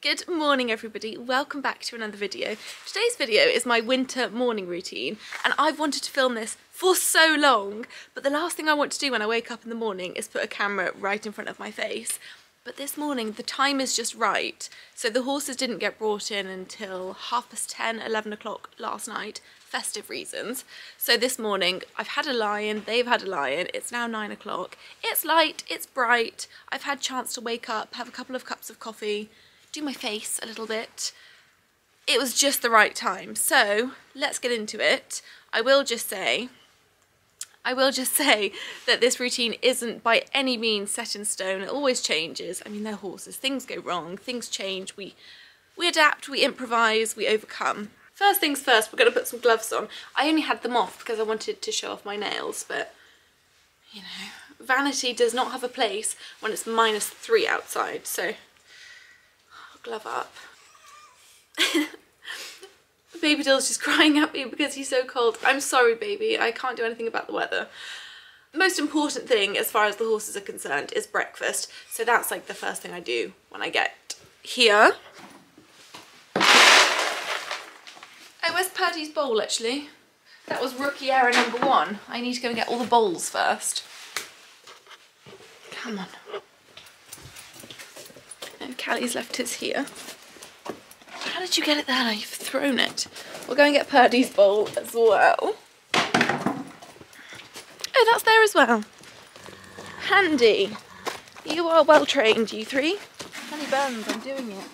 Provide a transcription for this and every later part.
Good morning everybody, welcome back to another video. Today's video is my winter morning routine and I've wanted to film this for so long but the last thing I want to do when I wake up in the morning is put a camera right in front of my face. But this morning the time is just right so the horses didn't get brought in until half past 10, 11 o'clock last night festive reasons. So this morning I've had a lion, they've had a lion, it's now nine o'clock. It's light, it's bright, I've had chance to wake up, have a couple of cups of coffee, do my face a little bit. It was just the right time. So let's get into it. I will just say, I will just say that this routine isn't by any means set in stone. It always changes. I mean, they're horses. Things go wrong. Things change. We, we adapt, we improvise, we overcome. First things first, we're going to put some gloves on. I only had them off because I wanted to show off my nails, but, you know, vanity does not have a place when it's minus three outside, so glove up. baby Dill's just crying at me because he's so cold. I'm sorry, baby. I can't do anything about the weather. The most important thing as far as the horses are concerned is breakfast. So that's like the first thing I do when I get here. Oh, where's Paddy's bowl actually? That was rookie error number one. I need to go and get all the bowls first. Come on. Callie's left his here. How did you get it there? You've thrown it. We'll go and get Perdy's bowl as well. Oh, that's there as well. Handy. You are well trained, you three. Honey I'm doing it.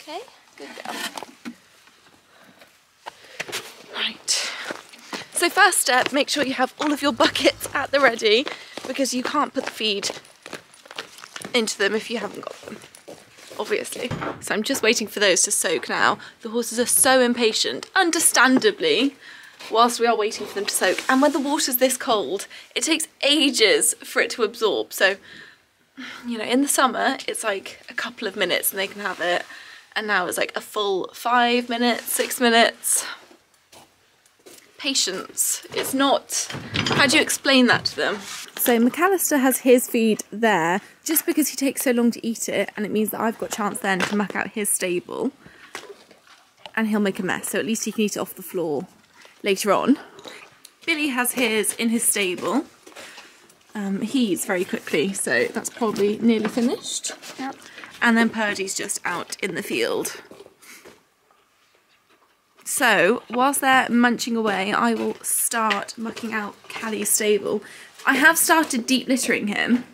Okay, good girl. Right. So first step, make sure you have all of your buckets at the ready because you can't put the feed into them if you haven't got them obviously. So I'm just waiting for those to soak now. The horses are so impatient, understandably, whilst we are waiting for them to soak. And when the water's this cold, it takes ages for it to absorb. So, you know, in the summer, it's like a couple of minutes and they can have it. And now it's like a full five minutes, six minutes. Patience. It's not, how do you explain that to them? So McAlester has his feed there just because he takes so long to eat it and it means that I've got chance then to muck out his stable and he'll make a mess so at least he can eat it off the floor later on. Billy has his in his stable. Um, he eats very quickly so that's probably nearly finished. Yep. And then Perdy's just out in the field. So whilst they're munching away I will start mucking out Callie's stable I have started deep littering him.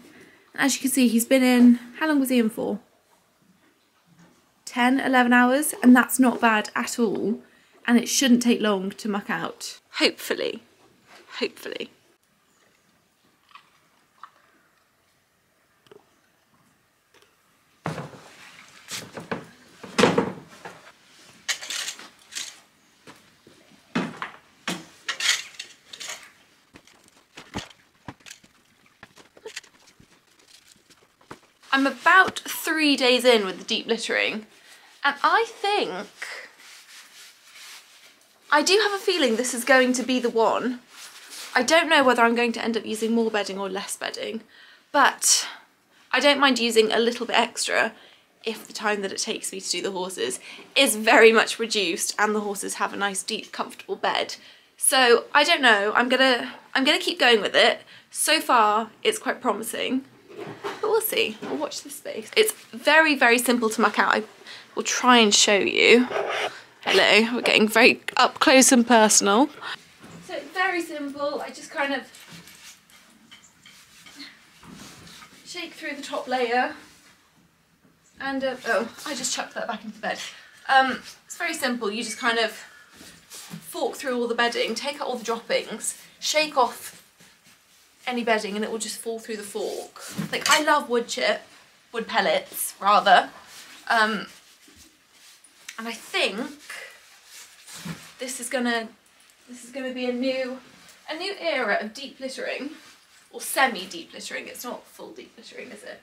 As you can see, he's been in, how long was he in for? 10, 11 hours, and that's not bad at all. And it shouldn't take long to muck out. Hopefully. Hopefully. I'm about three days in with the deep littering and I think I do have a feeling this is going to be the one. I don't know whether I'm going to end up using more bedding or less bedding but I don't mind using a little bit extra if the time that it takes me to do the horses is very much reduced and the horses have a nice deep comfortable bed. So I don't know, I'm gonna I'm gonna keep going with it. So far it's quite promising. But we'll see. We'll watch this space. It's very, very simple to muck out. I will try and show you. Hello, we're getting very up close and personal. So it's very simple. I just kind of shake through the top layer. And, uh, oh, I just chucked that back into bed. Um, it's very simple. You just kind of fork through all the bedding, take out all the droppings, shake off any bedding and it will just fall through the fork. Like I love wood chip, wood pellets rather. Um, and I think this is gonna this is gonna be a new a new era of deep littering or semi deep littering. It's not full deep littering, is it?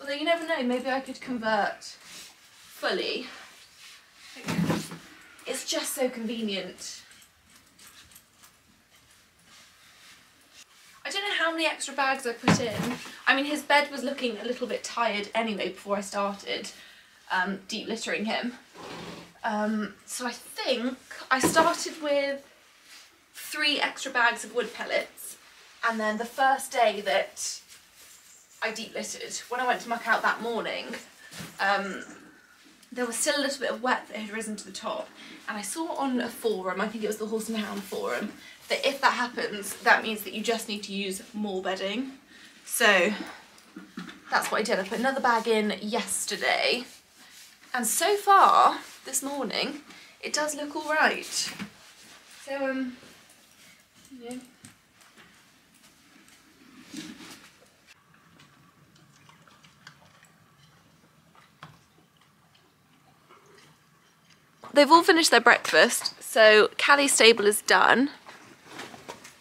Although you never know, maybe I could convert fully. It's just so convenient I don't know how many extra bags I put in. I mean, his bed was looking a little bit tired anyway before I started. um, deep littering him. Um, so I think I started with three extra bags of wood pellets and then the first day that I deep littered, when I went to muck out that morning, um, there was still a little bit of wet that had risen to the top and I saw on a forum, I think it was the Horse and Hound forum, that if that happens, that means that you just need to use more bedding. So that's what I did. I put another bag in yesterday and so far this morning it does look all right. So um, yeah. They've all finished their breakfast, so Callie's stable is done.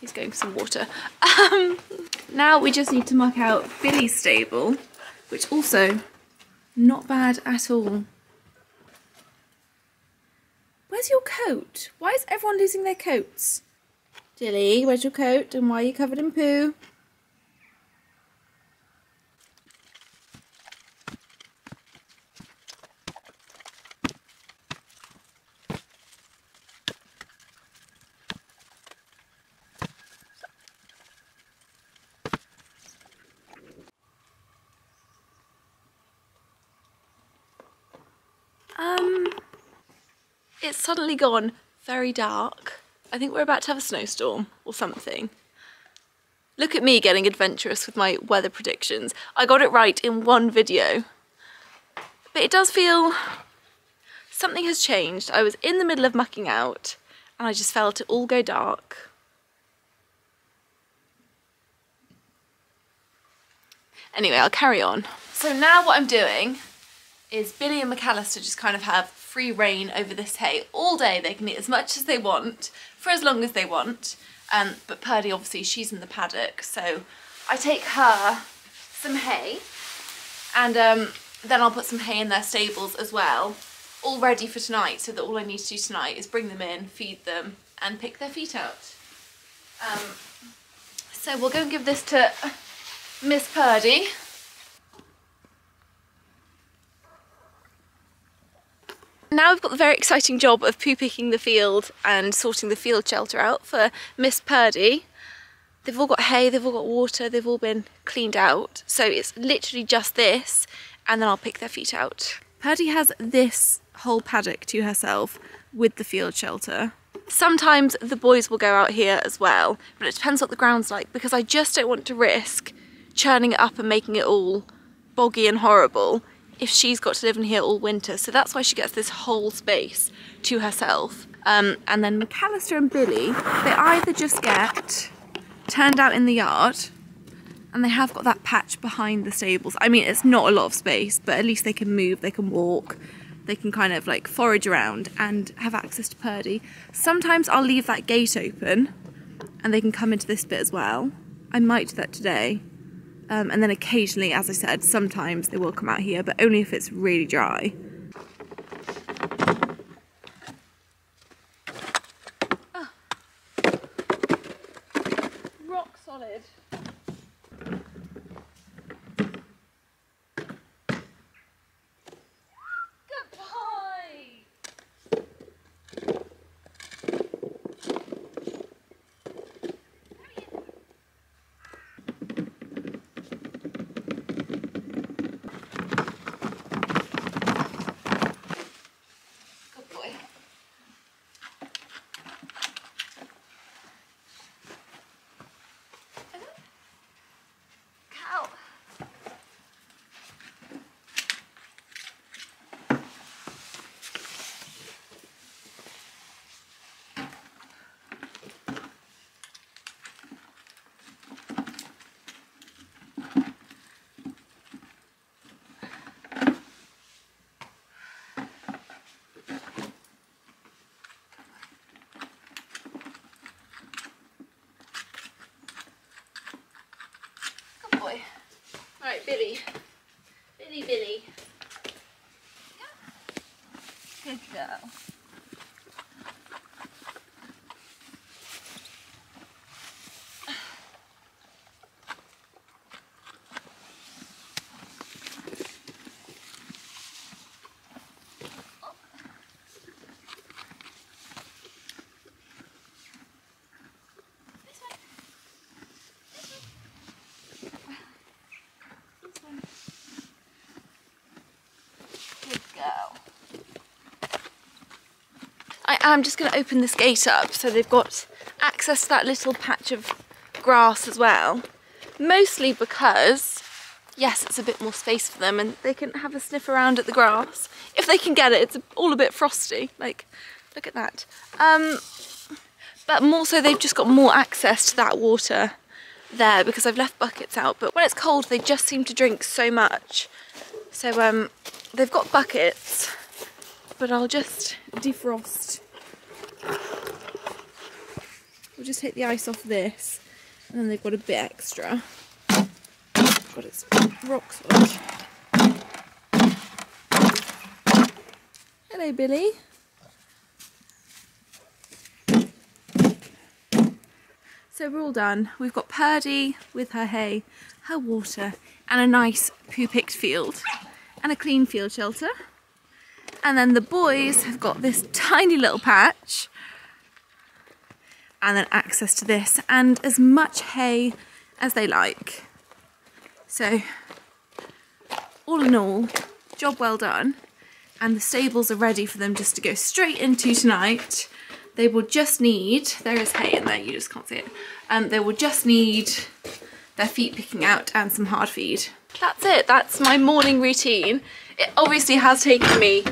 He's going for some water. Um, now we just need to mark out Billy's stable, which also not bad at all. Where's your coat? Why is everyone losing their coats? Dilly, where's your coat and why are you covered in poo? Um, it's suddenly gone very dark. I think we're about to have a snowstorm or something. Look at me getting adventurous with my weather predictions. I got it right in one video. But it does feel something has changed. I was in the middle of mucking out and I just felt it all go dark. Anyway, I'll carry on. So now what I'm doing is Billy and McAlester just kind of have free reign over this hay all day. They can eat as much as they want for as long as they want. Um, but Perdy, obviously, she's in the paddock. So I take her some hay and um, then I'll put some hay in their stables as well, all ready for tonight. So that all I need to do tonight is bring them in, feed them and pick their feet out. Um, so we'll go and give this to Miss Perdy. Now we've got the very exciting job of poo picking the field and sorting the field shelter out for Miss Perdy. They've all got hay, they've all got water, they've all been cleaned out. So it's literally just this and then I'll pick their feet out. Perdy has this whole paddock to herself with the field shelter. Sometimes the boys will go out here as well, but it depends what the ground's like because I just don't want to risk churning it up and making it all boggy and horrible if she's got to live in here all winter. So that's why she gets this whole space to herself. Um, and then McAlester and Billy, they either just get turned out in the yard and they have got that patch behind the stables. I mean, it's not a lot of space, but at least they can move, they can walk, they can kind of like forage around and have access to Perdy. Sometimes I'll leave that gate open and they can come into this bit as well. I might do that today. Um, and then occasionally, as I said, sometimes they will come out here, but only if it's really dry. Oh. Rock solid. Right, Billy. Billy, Billy. Good girl. Am just going to open this gate up so they've got access to that little patch of grass as well. Mostly because, yes, it's a bit more space for them and they can have a sniff around at the grass. If they can get it, it's all a bit frosty. Like, look at that. Um, but more so they've just got more access to that water there because I've left buckets out. But when it's cold, they just seem to drink so much. So um, they've got buckets, but I'll just defrost. We'll just take the ice off this, and then they've got a bit extra. God, it's rock. Hello, Billy. So we're all done. We've got Perdy with her hay, her water, and a nice poo-picked field, and a clean field shelter. And then the boys have got this tiny little patch, and then access to this, and as much hay as they like. So, all in all, job well done. And the stables are ready for them just to go straight into tonight they will just need, there is hay in there, you just can't see it. Um, they will just need their feet picking out and some hard feed. That's it, that's my morning routine. It obviously has taken me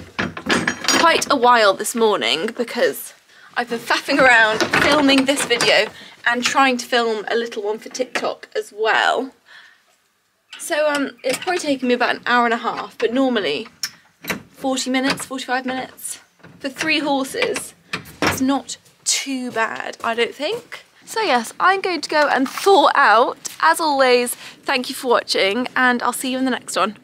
quite a while this morning because I've been faffing around filming this video and trying to film a little one for TikTok as well. So um, it's probably taken me about an hour and a half, but normally 40 minutes, 45 minutes for three horses it's not too bad, I don't think. So yes, I'm going to go and thaw out. As always, thank you for watching and I'll see you in the next one.